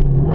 point.